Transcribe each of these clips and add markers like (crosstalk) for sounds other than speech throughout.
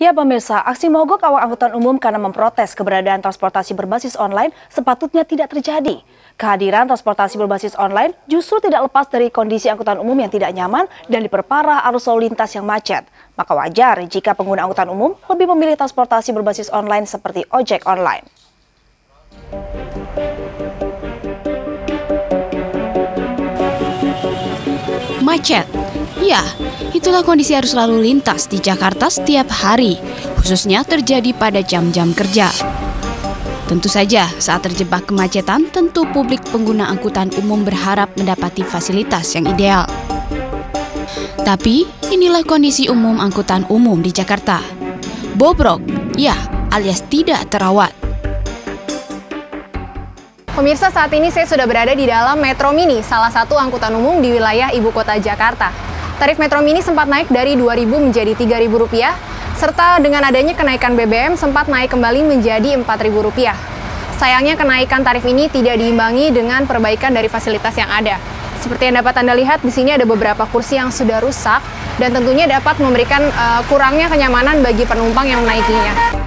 Ya pemirsa, aksi mogok awak angkutan umum karena memprotes keberadaan transportasi berbasis online sepatutnya tidak terjadi. Kehadiran transportasi berbasis online justru tidak lepas dari kondisi angkutan umum yang tidak nyaman dan diperparah arus lalu lintas yang macet. Maka wajar jika pengguna angkutan umum lebih memilih transportasi berbasis online seperti ojek online. Macet Ya, itulah kondisi arus lalu lintas di Jakarta setiap hari, khususnya terjadi pada jam-jam kerja. Tentu saja, saat terjebak kemacetan, tentu publik pengguna angkutan umum berharap mendapati fasilitas yang ideal. Tapi, inilah kondisi umum angkutan umum di Jakarta. Bobrok, ya, alias tidak terawat. Pemirsa, saat ini saya sudah berada di dalam Metro Mini, salah satu angkutan umum di wilayah ibu kota Jakarta. Tarif Metro Mini sempat naik dari Rp2.000 menjadi Rp3.000, serta dengan adanya kenaikan BBM sempat naik kembali menjadi Rp4.000. Sayangnya kenaikan tarif ini tidak diimbangi dengan perbaikan dari fasilitas yang ada. Seperti yang dapat Anda lihat, di sini ada beberapa kursi yang sudah rusak dan tentunya dapat memberikan uh, kurangnya kenyamanan bagi penumpang yang menaikinya.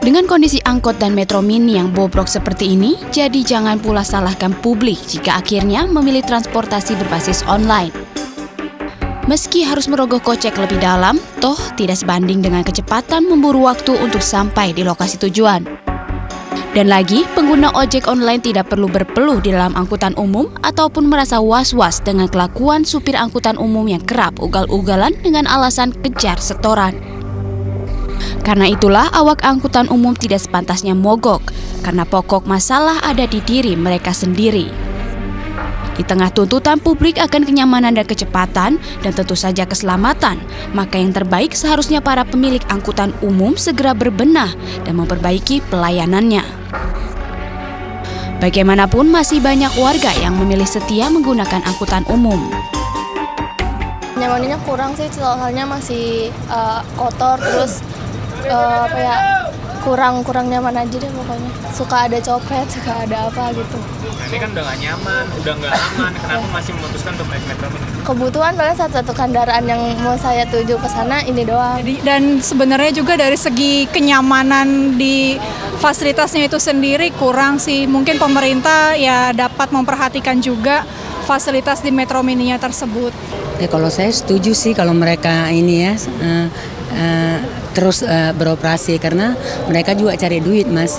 Dengan kondisi angkot dan metro mini yang bobrok seperti ini, jadi jangan pula salahkan publik jika akhirnya memilih transportasi berbasis online. Meski harus merogoh kocek lebih dalam, toh tidak sebanding dengan kecepatan memburu waktu untuk sampai di lokasi tujuan. Dan lagi, pengguna ojek online tidak perlu berpeluh di dalam angkutan umum ataupun merasa was-was dengan kelakuan supir angkutan umum yang kerap ugal-ugalan dengan alasan kejar setoran. Karena itulah awak angkutan umum tidak sepantasnya mogok, karena pokok masalah ada di diri mereka sendiri. Di tengah tuntutan publik akan kenyamanan dan kecepatan dan tentu saja keselamatan, maka yang terbaik seharusnya para pemilik angkutan umum segera berbenah dan memperbaiki pelayanannya. Bagaimanapun masih banyak warga yang memilih setia menggunakan angkutan umum. Nyamannya kurang sih, soalnya masih uh, kotor terus uh, apa ya kurang kurang nyaman aja deh pokoknya. Suka ada copet (laughs) suka ada apa gitu. Nah, ini kan udah gak nyaman udah gak aman. Kenapa masih memutuskan untuk naik metro mini kebutuhan paling satu-satu kendaraan yang mau saya tuju ke sana ini doang. Dan sebenarnya juga dari segi kenyamanan di fasilitasnya itu sendiri kurang sih. Mungkin pemerintah ya dapat memperhatikan juga fasilitas di metro mininya tersebut ya kalau saya setuju sih kalau mereka ini ya uh, uh, terus uh, beroperasi karena mereka juga cari duit mas.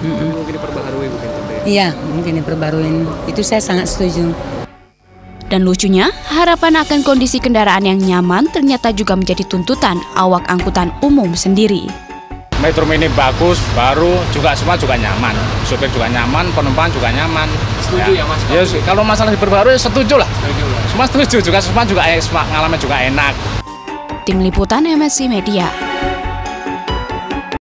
Mm -mm. Mungkin diperbaharui mungkin Iya mungkin diperbaruin itu saya sangat setuju. Dan lucunya, harapan akan kondisi kendaraan yang nyaman ternyata juga menjadi tuntutan awak angkutan umum sendiri. Metro Mini bagus, baru, juga semua juga nyaman. Supir juga nyaman, penumpang juga nyaman. Setuju ya, ya Mas? Ya, kalau masalah diperbarui setuju lah. Setuju lah. Semua setuju juga, semua juga eh, semua ngalamin juga enak. Tim Liputan MSC Media.